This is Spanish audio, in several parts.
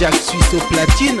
Jack Suisse au platine.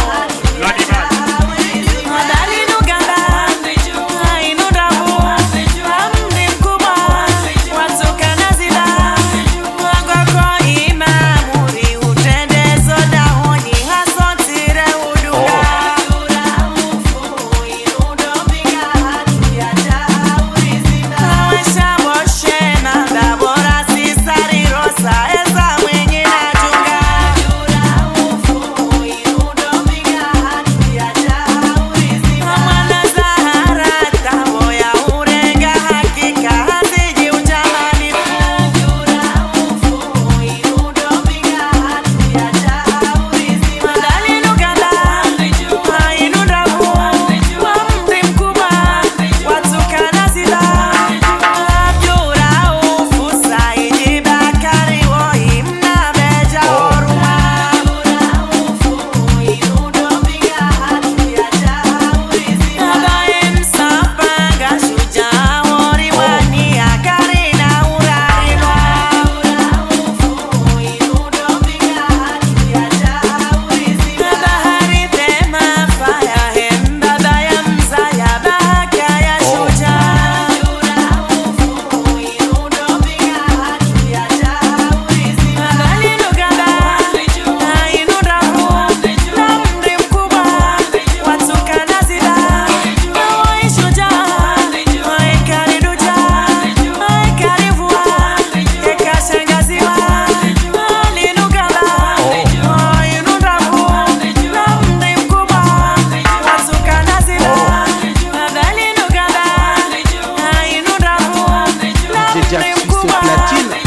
su platino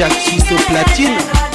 Jackie so platine.